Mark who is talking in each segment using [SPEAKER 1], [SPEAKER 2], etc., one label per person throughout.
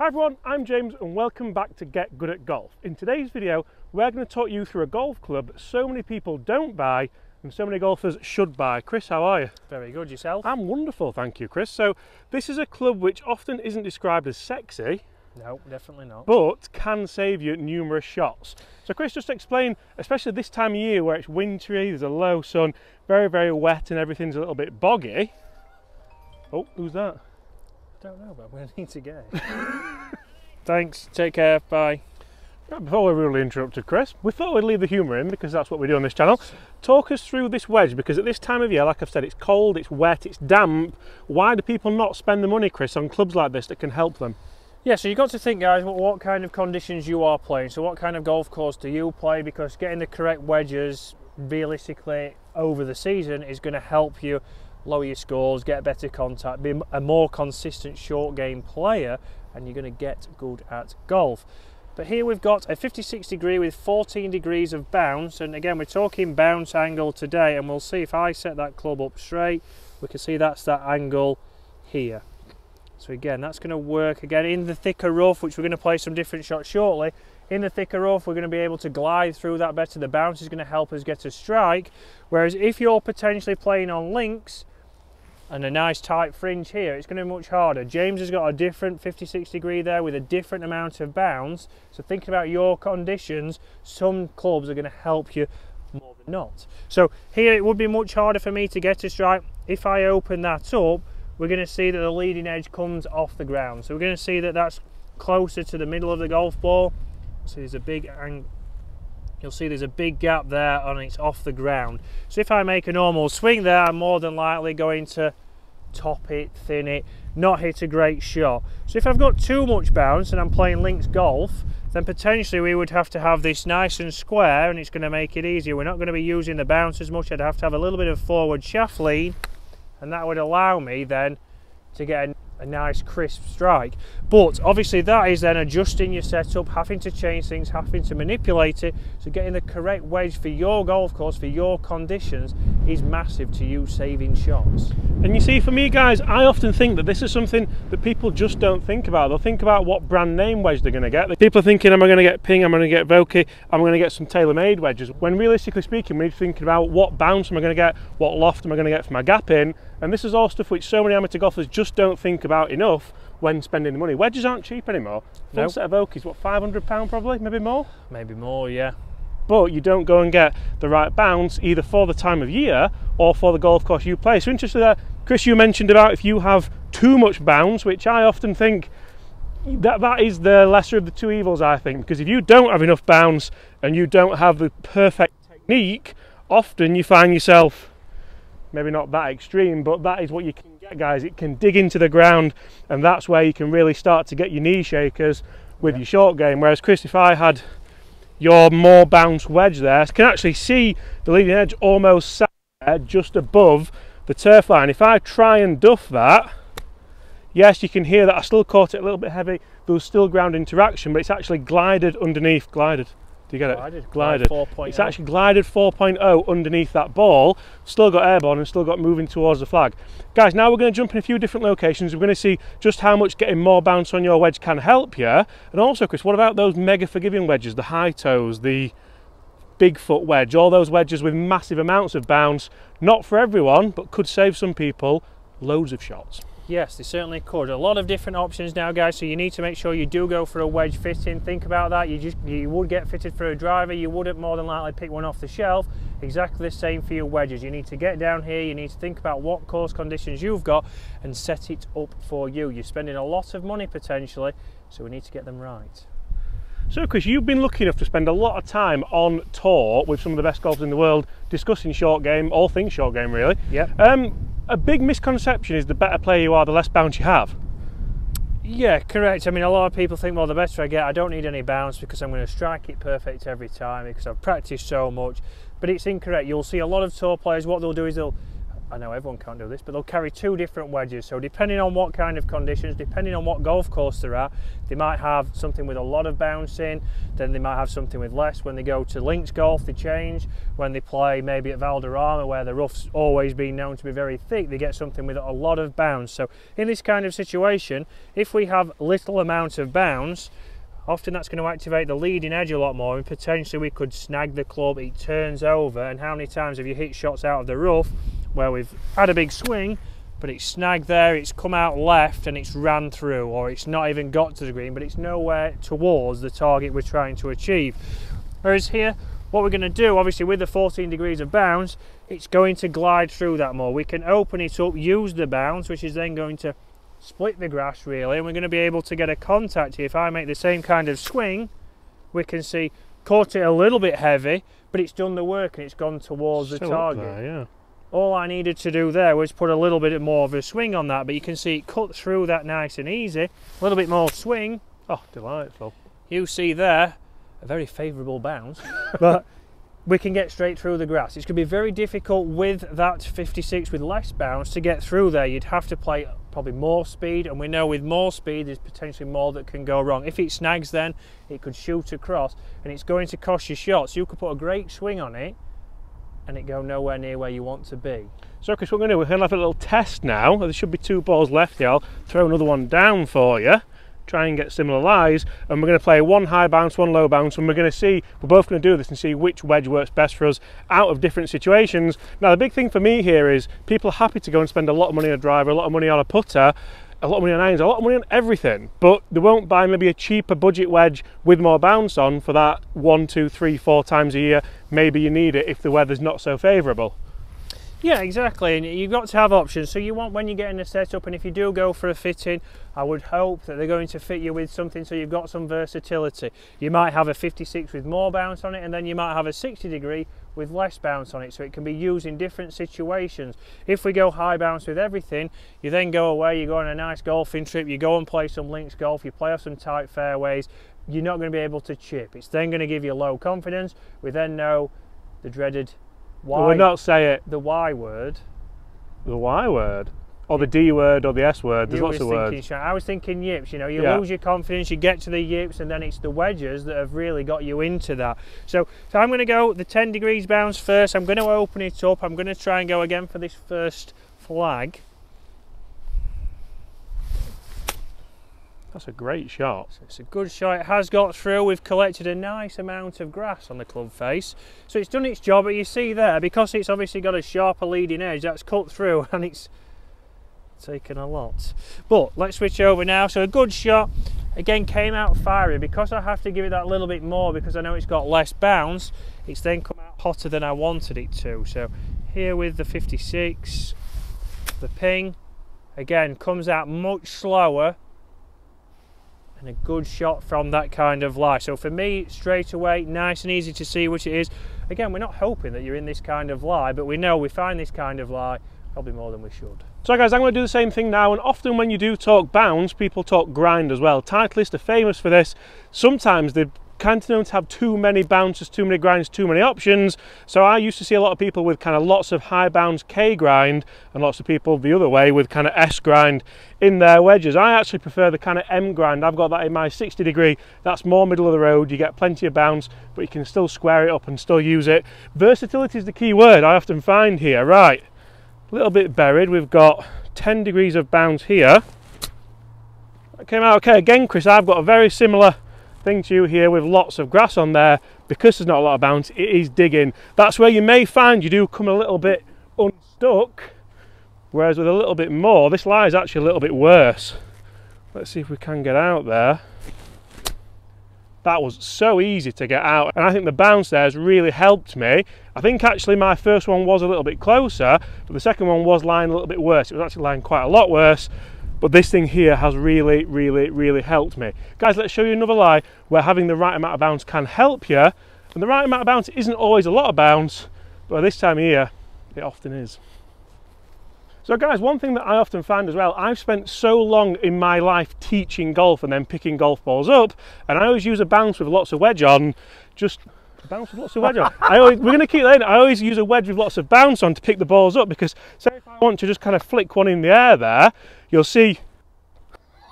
[SPEAKER 1] Hi everyone, I'm James and welcome back to Get Good at Golf. In today's video, we're going to talk you through a golf club that so many people don't buy and so many golfers should buy. Chris, how are you?
[SPEAKER 2] Very good, yourself?
[SPEAKER 1] I'm wonderful, thank you, Chris. So, this is a club which often isn't described as sexy,
[SPEAKER 2] no, definitely not.
[SPEAKER 1] but can save you numerous shots. So, Chris, just explain, especially this time of year where it's wintry, there's a low sun, very, very wet, and everything's a little bit boggy. Oh, who's that?
[SPEAKER 2] Don't know, but I'm going to need to go. Thanks, take care, bye.
[SPEAKER 1] Before we really interrupted Chris, we thought we'd leave the humour in because that's what we do on this channel. Talk us through this wedge because at this time of year, like I've said, it's cold, it's wet, it's damp. Why do people not spend the money, Chris, on clubs like this that can help them?
[SPEAKER 2] Yeah, so you've got to think, guys, what, what kind of conditions you are playing. So, what kind of golf course do you play? Because getting the correct wedges realistically over the season is going to help you lower your scores, get better contact, be a more consistent short game player, and you're going to get good at golf. But here we've got a 56 degree with 14 degrees of bounce, and again, we're talking bounce angle today, and we'll see if I set that club up straight, we can see that's that angle here. So again, that's going to work again in the thicker rough, which we're going to play some different shots shortly. In the thicker rough, we're going to be able to glide through that better. The bounce is going to help us get a strike. Whereas if you're potentially playing on links and a nice tight fringe here, it's going to be much harder. James has got a different 56 degree there with a different amount of bounce. So thinking about your conditions, some clubs are going to help you more than not. So here it would be much harder for me to get a strike. If I open that up, we're going to see that the leading edge comes off the ground. So we're going to see that that's closer to the middle of the golf ball. So there's a big ang You'll see there's a big gap there and it's off the ground. So if I make a normal swing there, I'm more than likely going to top it, thin it, not hit a great shot. So if I've got too much bounce and I'm playing links golf, then potentially we would have to have this nice and square and it's going to make it easier. We're not going to be using the bounce as much. I'd have to have a little bit of forward shaft lean and that would allow me then to get a, a, nice crisp strike. But obviously that is then adjusting your setup, having to change things, having to manipulate it. So getting the correct wedge for your golf course, for your conditions, is massive to you saving shots.
[SPEAKER 1] And you see, for me, guys, I often think that this is something that people just don't think about. They'll think about what brand name wedge they're going to get. People are thinking, am I going to get Ping, am I going to get Vokey, am I going to get some TaylorMade wedges? When realistically speaking, we're thinking about what bounce am I going to get, what loft am I going to get for my gap in, and this is all stuff which so many amateur golfers just don't think about enough when spending the money. Wedges aren't cheap anymore. Full
[SPEAKER 2] Nope.
[SPEAKER 1] set of Vokeys, what, £500 probably, maybe more?
[SPEAKER 2] Maybe more, yeah.
[SPEAKER 1] but you don't go and get the right bounce either for the time of year or for the golf course you play. So interested there, Chris, you mentioned about if you have too much bounce, which I often think that that is the lesser of the two evils, I think, because if you don't have enough bounce and you don't have the perfect technique, often you find yourself maybe not that extreme, but that is what you can guys. It can dig into the ground, and that's where you can really start to get your knee shakers with your short game. Whereas, Chris, if I had your more bounce wedge there, I can actually see the leading edge almost sat there just above the turf line. If I try and duff that, yes, you can hear that I still caught it a little bit heavy. There was still ground interaction, but it's actually glided underneath, glided. Do you get it?
[SPEAKER 2] Glided.
[SPEAKER 1] Glided.
[SPEAKER 2] Oh.
[SPEAKER 1] It's actually glided 4.0 underneath that ball, still got airborne and still got moving towards the flag. Guys, now we're going to jump in a few different locations. We're going to see just how much getting more bounce on your wedge can help you. And also, Chris, what about those mega forgiving wedges, the high toes, the Bigfoot wedge, all those wedges with massive amounts of bounce? Not for everyone, but could save some people loads of shots.
[SPEAKER 2] Yes, they certainly could. A lot of different options now, guys. So you need to make sure you do go for a wedge fitting. Think about that. You just you would get fitted for a driver. You wouldn't more than likely pick one off the shelf. Exactly the same for your wedges. You need to get down here. You need to think about what course conditions you've got and set it up for you. You're spending a lot of money potentially, so we need to get them right.
[SPEAKER 1] So, Chris, you've been lucky enough to spend a lot of time on tour with some of the best golfers in the world discussing short game, all things short game, really.
[SPEAKER 2] Yep.
[SPEAKER 1] Um, a big misconception is the better player you are, the less bounce you have.
[SPEAKER 2] Yeah, correct. I mean, a lot of people think, well, the better I get, I don't need any bounce because I'm going to strike it perfect every time because I've practiced so much. But it's incorrect. You'll see a lot of tour players, what they'll do is they'll I know everyone can't do this, but they'll carry two different wedges. So depending on what kind of conditions, depending on what golf course they're at, they might have something with a lot of bouncing, then they might have something with less. When they go to links golf, they change. When they play maybe at Valderrama, where the rough's always been known to be very thick, they get something with a lot of bounce. So in this kind of situation, if we have little amount of bounce, often that's going to activate the leading edge a lot more and potentially we could snag the club it turns over and how many times have you hit shots out of the rough where we've had a big swing but it's snagged there, it's come out left and it's ran through or it's not even got to the green but it's nowhere towards the target we're trying to achieve. Whereas here, what we're going to do, obviously with the 14 degrees of bounce, it's going to glide through that more. We can open it up, use the bounce, which is then going to split the grass really, and we're going to be able to get a contact here. If I make the same kind of swing, we can see, caught it a little bit heavy, but it's done the work and it's gone towards the target.
[SPEAKER 1] There, yeah
[SPEAKER 2] all I needed to do there was put a little bit more of a swing on that but you can see it cut through that nice and easy. A little bit more swing.
[SPEAKER 1] Oh delightful.
[SPEAKER 2] You see there a very favourable bounce but we can get straight through the grass. It's going to be very difficult with that 56 with less bounce to get through there. You'd have to play probably more speed and we know with more speed there's potentially more that can go wrong. If it snags then it could shoot across and it's going to cost you shots. You could put a great swing on it and it go nowhere near where you want to be.
[SPEAKER 1] So Chris, we're going to do, we're going to have a little test now. There should be two balls left here. I'll throw another one down for you, try and get similar lies, and we're going to play one high bounce, one low bounce, and we're going to see, we're both going to do this and see which wedge works best for us out of different situations. Now the big thing for me here is people are happy to go and spend a lot of money on a driver, a lot of money on a putter, a lot of money on irons, a lot of money on everything, but they won't buy maybe a cheaper budget wedge with more bounce on for that one, two, three, four times a year. Maybe you need it if the weather's not so favourable.
[SPEAKER 2] Yeah, exactly. And you've got to have options. So you want when you're getting a setup, and if you do go for a fitting, I would hope that they're going to fit you with something so you've got some versatility. You might have a 56 with more bounce on it, and then you might have a 60 degree with less bounce on it, so it can be used in different situations. If we go high bounce with everything, you then go away, you go on a nice golfing trip, you go and play some links golf, you play off some tight fairways, you're not going to be able to chip. It's then going to give you low confidence. We then know the dreaded
[SPEAKER 1] why? We'll not say it.
[SPEAKER 2] The Y word.
[SPEAKER 1] The Y word? Or the D word or the S word. There's
[SPEAKER 2] you
[SPEAKER 1] lots of words.
[SPEAKER 2] I was thinking yips. You know, you yeah. lose your confidence, you get to the yips, and then it's the wedges that have really got you into that. So, so I'm going to go the 10 degrees bounce first. I'm going to open it up. I'm going to try and go again for this first flag.
[SPEAKER 1] That's a great shot.
[SPEAKER 2] So it's a good shot. It has got through. We've collected a nice amount of grass on the club face. So it's done its job, but you see there, because it's obviously got a sharper leading edge, that's cut through and it's taken a lot. But let's switch over now. So a good shot. Again, came out fiery. Because I have to give it that little bit more because I know it's got less bounce, it's then come out hotter than I wanted it to. So here with the 56, the ping, again, comes out much slower and a good shot from that kind of lie. So for me, straight away, nice and easy to see which it is. Again, we're not hoping that you're in this kind of lie, but we know we find this kind of lie probably more than we should.
[SPEAKER 1] So guys, I'm going to do the same thing now, and often when you do talk bounce, people talk grind as well. Titleist are famous for this. Sometimes they to have too many bounces, too many grinds, too many options. So I used to see a lot of people with kind of lots of high bounce K grind and lots of people the other way with kind of S grind in their wedges. I actually prefer the kind of M grind. I've got that in my 60 degree. That's more middle of the road. You get plenty of bounce, but you can still square it up and still use it. Versatility is the key word I often find here. Right, a little bit buried. We've got 10 degrees of bounce here. That came out okay. Again, Chris, I've got a very similar thing to you here with lots of grass on there because there's not a lot of bounce it is digging. That's where you may find you do come a little bit unstuck whereas with a little bit more this lie is actually a little bit worse. Let's see if we can get out there. That was so easy to get out and I think the bounce there has really helped me. I think actually my first one was a little bit closer but the second one was lying a little bit worse. It was actually lying quite a lot worse but this thing here has really, really, really helped me. Guys, let's show you another lie where having the right amount of bounce can help you. And the right amount of bounce isn't always a lot of bounce, but this time of year, it often is. So guys, one thing that I often find as well, I've spent so long in my life teaching golf and then picking golf balls up, and I always use a bounce with lots of wedge on, just bounce with lots of wedge on. I always, we're going to keep that in. I always use a wedge with lots of bounce on to pick the balls up because say if I want to just kind of flick one in the air there, you'll see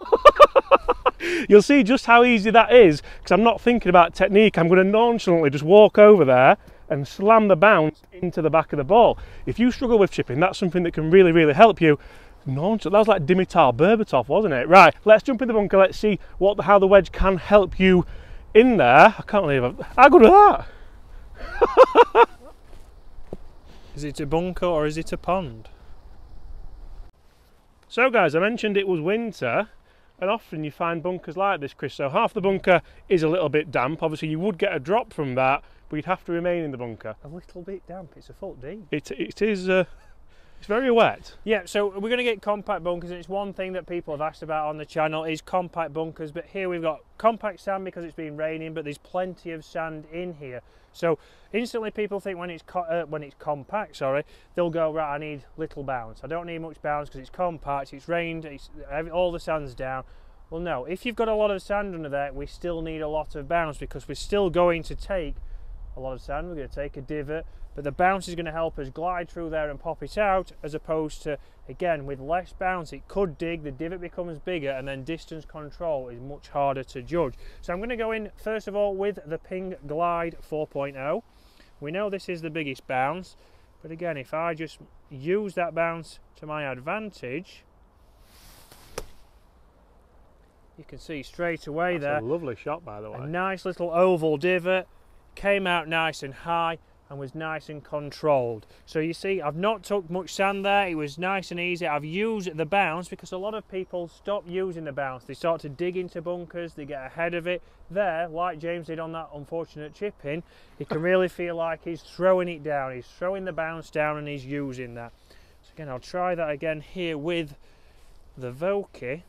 [SPEAKER 1] you'll see just how easy that is because I'm not thinking about technique. I'm going to nonchalantly just walk over there and slam the bounce into the back of the ball. If you struggle with chipping, that's something that can really, really help you. Nonchalant. That was like Dimitar Berbatov, wasn't it? Right, let's jump in the bunker. Let's see what the, how the wedge can help you in there. I can't believe I've, how good was
[SPEAKER 2] that? is it a bunker or is it a pond?
[SPEAKER 1] So guys, I mentioned it was winter and often you find bunkers like this, Chris. So half the bunker is a little bit damp. Obviously you would get a drop from that, but you'd have to remain in the bunker.
[SPEAKER 2] A little bit damp, it's a foot deep.
[SPEAKER 1] It, it is, uh, it's very wet.
[SPEAKER 2] Yeah, so we're going to get compact bunkers, it's one thing that people have asked about on the channel is compact bunkers. But here we've got compact sand because it's been raining, but there's plenty of sand in here. So instantly people think when it's uh, when it's compact, sorry, they'll go right. I need little bounce. I don't need much bounce because it's compact. It's rained. It's all the sand's down. Well, no. If you've got a lot of sand under there, we still need a lot of bounce because we're still going to take a lot of sand. We're going to take a divot, but the bounce is going to help us glide through there and pop it out as opposed to, again, with less bounce, it could dig, the divot becomes bigger, and then distance control is much harder to judge. So I'm going to go in, first of all, with the Ping Glide 4.0. We know this is the biggest bounce, but again, if I just use that bounce to my advantage, you can see straight away
[SPEAKER 1] That's
[SPEAKER 2] there.
[SPEAKER 1] a lovely shot, by the way.
[SPEAKER 2] A nice little oval divot came out nice and high and was nice and controlled. So you see, I've not took much sand there. It was nice and easy. I've used the bounce because a lot of people stop using the bounce. They start to dig into bunkers. They get ahead of it. There, like James did on that unfortunate chip in, he can really feel like he's throwing it down. He's throwing the bounce down and he's using that. So again, I'll try that again here with the Vokey.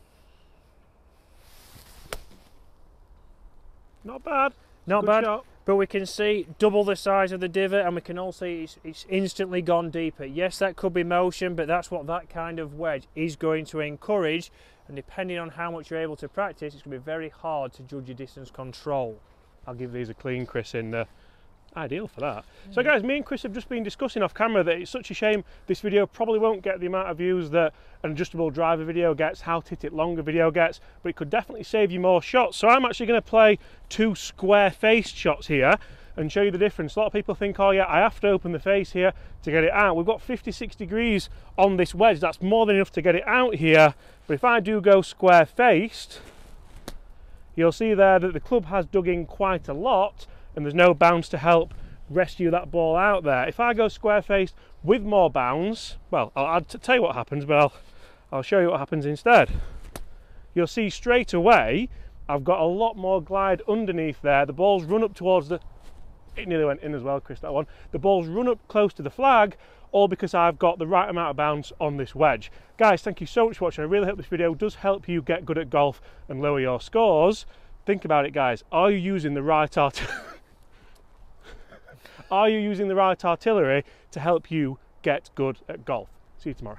[SPEAKER 1] Not bad.
[SPEAKER 2] Not
[SPEAKER 1] Good
[SPEAKER 2] bad.
[SPEAKER 1] Shot
[SPEAKER 2] but we can see double the size of the divot and we can all see it's, it's, instantly gone deeper. Yes, that could be motion, but that's what that kind of wedge is going to encourage. And depending on how much you're able to practice, it's going to be very hard to judge your distance control.
[SPEAKER 1] I'll give these a clean, Chris, in the ideal for that. Yeah. So mm. guys, me and Chris have just been discussing off camera that it's such a shame this video probably won't get the amount of views that an adjustable driver video gets, how to hit it longer video gets, but it could definitely save you more shots. So I'm actually going to play two square faced shots here and show you the difference. A lot of people think, oh yeah, I have to open the face here to get it out. We've got 56 degrees on this wedge. That's more than enough to get it out here. But if I do go square faced, you'll see there that the club has dug in quite a lot and there's no bounce to help rescue that ball out there. If I go square faced with more bounce, well, I'll, I'll tell you what happens, but I'll, I'll show you what happens instead. You'll see straight away, I've got a lot more glide underneath there. The ball's run up towards the, it nearly went in as well, Chris, that one. The ball's run up close to the flag, all because I've got the right amount of bounce on this wedge. Guys, thank you so much for watching. I really hope this video does help you get good at golf and lower your scores. Think about it, guys. Are you using the right artillery? Are you using the right artillery to help you get good at golf? See you tomorrow.